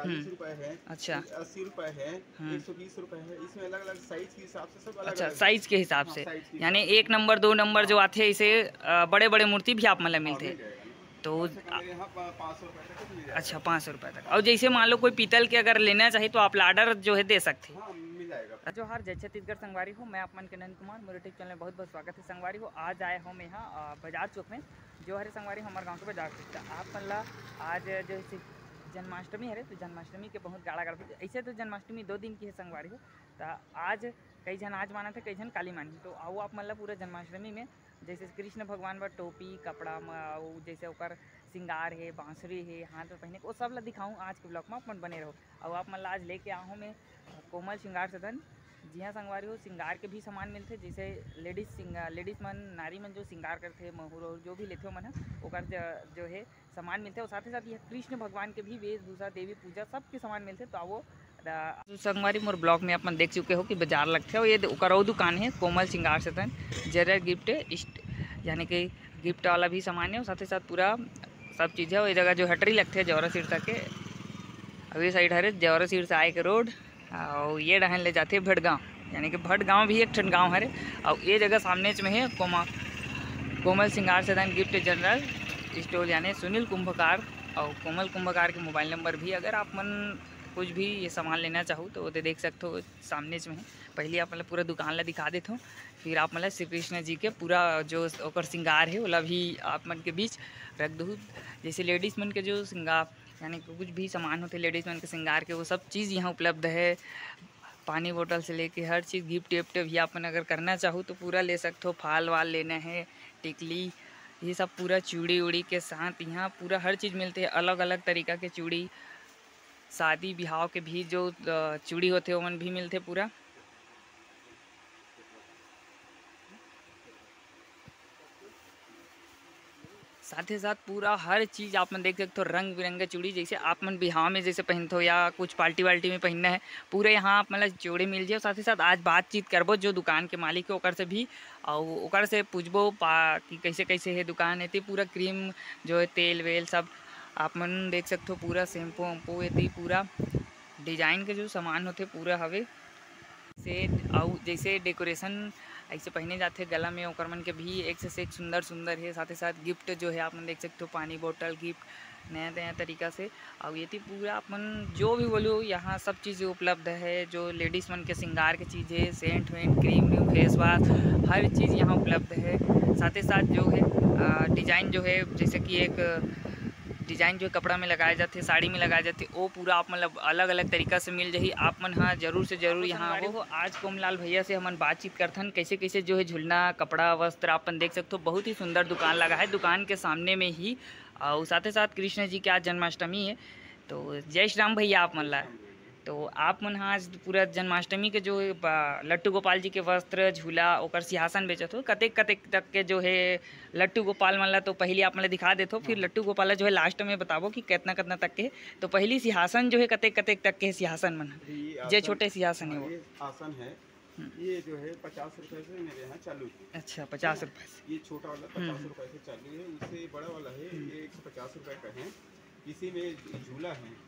चालीस रुपए है अच्छा। अस्सी रुपए है हम्म। एक सौ बीस रुपए है इसमें अलग अलग साइज़ के हिसाब से सब अलग अच्छा साइज़ के हिसाब हाँ, से। यानी एक नंबर दो नंबर जो आते हैं इसे बड़े बड़े मूर्ति भी आप मतलब मिलते हैं तो अच्छा पाँच सौ रुपये तक। और जैसे मान लो कोई पीतल के अगर लेना चाहे तो आप लाडर जो है दे सकते हैं। हाँ जाएगा। जो हर जय छत्तीसगढ़ संगवारी हो मैं आपमन के नंद कुमार मेरे यूट्यूब चैनल में बहुत बहुत स्वागत है। संगवारी हो आज आए हम यहाँ अ, बाज़ार चौक में। जो हरे संगवारी हमारे गाँव के बाज़ार चौक आप मन आज जो है जन्माष्टमी है तो जन्माष्टमी के बहुत गाड़ा गाड़ा ऐसे तो जन्माष्टमी दो दिन की है संगवारी हो। तो आज कई जन आज माना था कई जन काली मानी तो आओ आप मतलब पूरा जन्माष्टमी में, जैसे कृष्ण भगवान पर टोपी, कपड़ा जैसे ओकर सिंगार है, बांसुरी है, हाथ में पहने वो सब ला दिखाऊँ आज के ब्लॉग में, अपन बने रहो। और आप मतलब आज लेके आऊँ मैं कोमल श्रृंगार सदन। जी हाँ संगवारी हो सिंगार के भी सामान मिलते, जैसे लेडीज़ सिंगार लेडीज़ मन, नारी मन जो सिंगार करते, महुर और जो भी लेते हो मन है ओकर जो है सामान मिलते और साथ ही साथ यह कृष्ण भगवान के भी वेशभूषा देवी पूजा सब के सामान मिलते तो रा- संगवारी मोर ब्लॉग में अपन देख चुके हो कि बाज़ार लगते हो। ये ओकर और दुकान है, कोमल श्रृंगार सदन जरा गिफ्ट यानी कि गिफ्ट वाला भी सामान है। और साथ ही साथ पूरा सब चीज़ है। और ये जगह जो हटरी लगते हैं, जौरा सिरसा के ये साइड हरे, जौरा सिरसा आए के रोड। और ये डहन ले जाते हैं भटगांव। यानी कि भटगांव भी एक ठन गाँव है और ये जगह सामने में है कोमा कोमल सिंगार सदन गिफ्ट जनरल स्टोर, यानी सुनील कुंभकार। और कोमल कुंभकार के मोबाइल नंबर भी अगर आप मन कुछ भी ये सामान लेना चाहो तो वो तो देख सकते हो, सामने में है। पहले आप मतलब पूरा दुकान ला दिखा देते हो। फिर आप मतलब श्री कृष्ण जी के पूरा जो ओकर श्रृंगार है ओला भी आप मन के बीच रख दो। जैसे लेडीज़ मन के जो श्रृंगार यानी कि कुछ भी सामान होते, लेडीज़ मन के श्रृंगार के, वो सब चीज़ यहाँ उपलब्ध है। पानी बोतल से लेके हर चीज़, गिफ्ट विफ्ट भी अपन अगर करना चाहो तो पूरा ले सकते हो। फाल वाल लेना है, टिकली, ये सब पूरा चूड़ी उड़ी के साथ यहाँ पूरा हर चीज़ मिलती है। अलग अलग तरीका के चूड़ी, शादी, ब्याह के भी जो चूड़ी होते ओमन भी मिलते पूरा। साथ ही साथ पूरा हर चीज़ आप मन देख सकते हो, रंग बिरंगे चूड़ी जैसे आप मन बिहाव में जैसे पहनते हो या कुछ पार्टी वार्टी में पहनना है, पूरे यहाँ आप मतलब चूड़ी मिल जाए साथ ही साथ आज बातचीत करबो जो दुकान के मालिक है, ओकर से भी, और ओकर से पूछबो पा कि कैसे कैसे है दुकान है पूरा क्रीम जो है तेल वेल सब आप मन देख सकते हो, पूरा शैम्पू वैम्पू ये पूरा डिज़ाइन के जो सामान होते पूरा हवे। से और जैसे डेकोरेशन ऐसे पहने जाते गला में ओकर मन के भी एक से एक सुंदर सुंदर है। साथ ही साथ गिफ्ट जो है, आप मन देख सकते हो, पानी बोतल, गिफ्ट नया नया तरीका से। और ये थी पूरा अपन जो भी बोलो, यहाँ सब चीज़ें उपलब्ध है, जो लेडीज़ मन के श्रृंगार की चीज़ है सेंट वेंट, क्रीम व्रीम फेस वाश, हर चीज़ यहाँ उपलब्ध है। साथ ही साथ जो है डिज़ाइन जो है, जैसे कि एक डिज़ाइन जो कपड़ा में लगाए जाते हैं साड़ी में लगाए जाते हैं वो पूरा आप मतलब अलग अलग तरीका से मिल जाही आप मन हाँ ज़रूर से ज़रूर यहाँ हो आज कोमलाल भैया से हम बातचीत करथन कैसे कैसे जो है झुलना कपड़ा वस्त्र आपन देख सकते हो। बहुत ही सुंदर दुकान लगा है। दुकान के सामने में ही और साथ ही साथ कृष्ण जी की आज जन्माष्टमी है। तो जय श्री राम भैया आप मन ला तो आप मन हाँ आज पूरा जन्माष्टमी के जो लट्टू गोपाल जी के वस्त्र झूला ओकर सिंहासन बेचत हो कतेक कतेक तक के जो है लट्टू गोपाल मन ला तो पहले आप मन दिखा देते हो फिर लट्टू गोपाल ला जो है लास्ट में बताबो कि कितना कितना तक के तो पहली सिंहासन जो है कतेक कतेक तक के है सिंहासन मन? ये जे छोटे सिंहासन है वो। ये आसन है। ये जो है पचास रुपए से मेरे यहाँ चालू है। अच्छा पचास रुपये से। ये छोटा वाला पचास रुपए से चालू है उससे बड़ा वाला है ये एक सौ पचास रुपए का है। इसी में झूला है।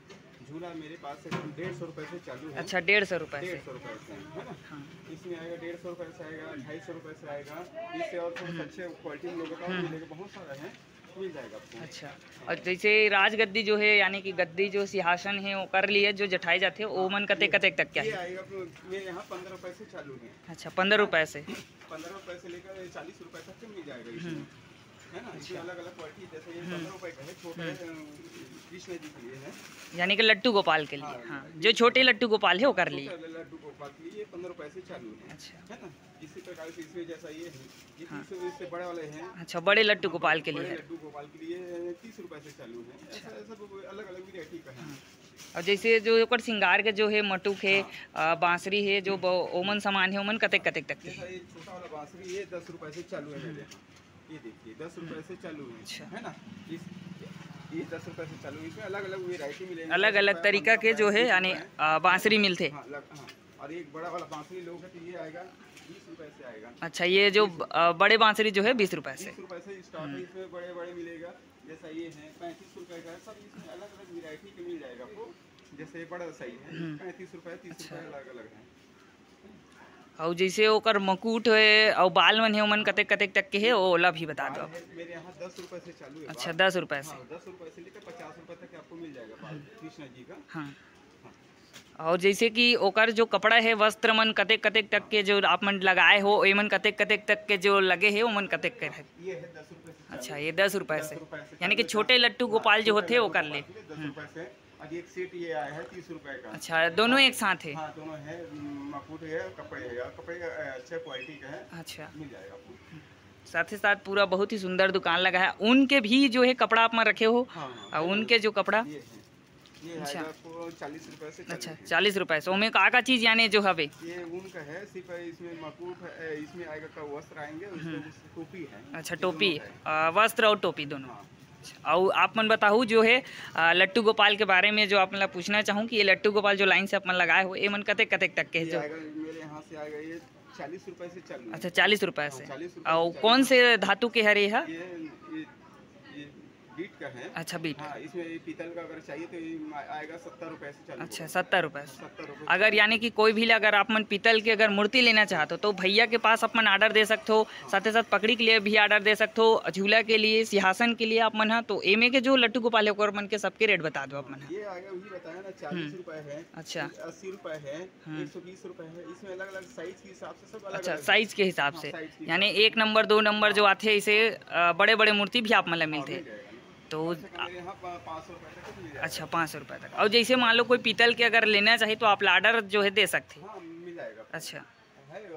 झूला मेरे पास से डेढ़ सौ रुपए से चालू है। अच्छा डेढ़ सौ रुपये डेढ़ सौ रुपए से है ना? हाँ। इसमें आएगा डेढ़ सौ रुपए से आएगा ढाई सौ रुपए से आएगा। इससे और थोड़ा सा अच्छे क्वालिटी में लोगों का मिलेगा बहुत सारा है मिल जाएगा आपको। अच्छा और जैसे राजगद्दी जो है यानी कि गद्दी जो सिंहासन है वो कर लिए जो जठाई जाते हैं वो मन कतेक कतेक तक क्या है? यहाँ पंद्रह रुपए से चालू है। अच्छा पंद्रह रुपये से। पंद्रह रुपए से लेकर चालीस रुपए तक मिल जाएगा है ना? इसमें अलग अलग क्वालिटी जैसे ये पंद्रह रुपए का है छोटे कृष्ण जी के लिए है। यानी कि लट्टू गोपाल के लिए। हाँ जो छोटे लट्टू गोपाल है वो कर लिए। लड्डू गोपाल के लिए पंद्रह रुपए से चालू है। अच्छा। है ना? इसी प्रकार से इसमें जैसा ये है ये इससे बड़े वाले हैं। अच्छा बड़े लट्टू गोपाल के लिए है। लड्डू गोपाल के लिए तीस रुपए से चालू है। ऐसा अलग अलग वेरायटी का है। और जैसे जो ओकर श्रृंगार के जो है मटुक है अ, बांसुरी है जो ओमन सामान है ओमन कतेक कतेक तक है? छोटा वाला बांसुरी ये दस रुपए से चालू है ये देखिए दस रुपए से चालू है अच्छा। है ना? इस ये दस रुपए से चालू इसमें अलग अलग वेरायटी मिलेगी अलग अलग तरीका के जो है यानी बांसुरी मिलते। हाँ, लग- हाँ, और एक बड़ा वाला बांसुरी लोगे तो ये आएगा बीस रुपए से आएगा। अच्छा ये जो बड़े बांसुरी जो है बीस रुपये से। बीस रुपए से स्टार्ट है इसमें बड़े बड़े मिलेगा जैसा ये है पैंतीस रुपए का है सब इसमें अलग अलग वेरायटी के मिल जाएगा आपको जैसे बड़ा साइज़ है पैंतीस रुपए तीस रुपए अलग अलग है। और जैसे ओकर मकुट है और बाल मन है ओमन कतेक कतेक तक के है वो ओला भी बता दो। मेरे यहाँ दस रुपए से चालू है अच्छा दस रुपए से। हाँ दस रुपए से लेकर पचास रुपए तक आपको मिल जाएगा कृष्णा जी का। हाँ। हाँ। और जैसे कि ओकर जो कपड़ा है वस्त्र मन कतेक कतेक तक के जो आप मन लगाए हो एमन कतेक कतेक तक के जो लगे है ओमन कतेक के है अच्छा ये दस रुपए से। यानी कि छोटे लट्टू गोपाल जो होते हैं वो कर ले। अब एक सेट ये आया है तीस रुपए का। अच्छा दोनों एक साथ है? हाँ दोनों है मकुट है कपड़े है। कपड़े अच्छे क्वालिटी का है। अच्छा। मिल जाएगा साथ ही साथ पूरा बहुत ही सुंदर दुकान लगा है। उनके भी जो है कपड़ा आप में रखे हो? हाँ हाँ और उनके जो कपड़ा? ये है। ये अच्छा। चालीस रुपए से अच्छा चालीस। रुपए से। का का चीज़ यानी जो हवे? ये ऊन का है सिर्फ़ इसमें मकुट है इसमें आएगा का वस्त्र आएँगे उसमें टोपी है। अच्छा टोपी वस्त्र और टोपी दोनों। हाँ। और आप मन बताऊ जो है लट्टू गोपाल के बारे में जो आप मतलब पूछना चाहूँ कि ये लट्टू गोपाल जो लाइन से अपन मन लगाए हो ये मन कतेक कतेक तक के है जो? मेरे यहाँ से आएगा ये चालीस रुपए से चालू अच्छा चालीस रुपए से? हाँ, 40 रुपए और कौन से धातु के हरे है बीट का है। अच्छा बीट। हाँ इसमें पीतल का अगर चाहिए तो ये आएगा सत्तर रुपए से चालू अच्छा सत्तर रुपए सत्तर रुपए अगर यानी कि कोई भी अगर आप मन पीतल की अगर मूर्ति लेना चाहते हो तो भैया के पास अपन ऑर्डर दे सकते हो साथ ही साथ पकड़ी के लिए भी ऑर्डर दे सकते हो झूला के लिए सिंहासन के लिए आप मन है तो एमे के जो लट्टू गोपाल है ओकर मन के सबके रेट बता दो आप मन ये आएगा वही बताया ना चालीस रुपए है अच्छा। अस्सी रुपए है एक सौ बीस रुपए है इसमें अलग अलग साइज़ के हिसाब से सब अच्छा साइज़ के हिसाब हाँ, से। यानी एक नंबर दो नंबर जो आते हैं इसे बड़े बड़े मूर्ति भी आप मतलब मिलते हैं। तो मेरे यहाँ पाँच सौ रुपए तक मिल जाएगा। अच्छा पाँच सौ रुपये तक। और जैसे मान लो कोई पीतल के अगर लेना चाहिए तो आप लाडर जो है दे सकते हैं। हाँ अच्छा। है है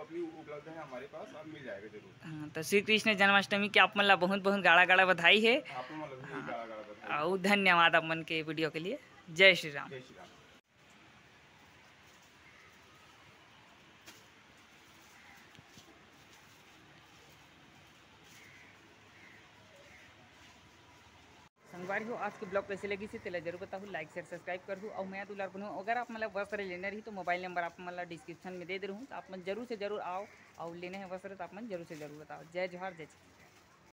हाँ, तो श्री कृष्ण जन्माष्टमी की आप मन ला बहुत बहुत गाड़ा गाड़ा बधाई है। मतलब बताइए और धन्यवाद आप मन के वीडियो के लिए। जय श्री राम। संगवारी हो, आज के ब्लॉग कैसे लगी थी तेला ज़रूर बताऊँ लाइक शेयर सब्सक्राइब कर। और मैं दुलार बनूँ अगर आप मतलब वस्त्र लेना रही तो मोबाइल नंबर आप मतलब डिस्क्रिप्शन में दे दे रहा हूँ। तो आप मन ज़रूर से ज़रूर आओ, और लेने हैं वस्त्र तो आप मन ज़रूर से ज़रूर बताओ। जय जोहार, जय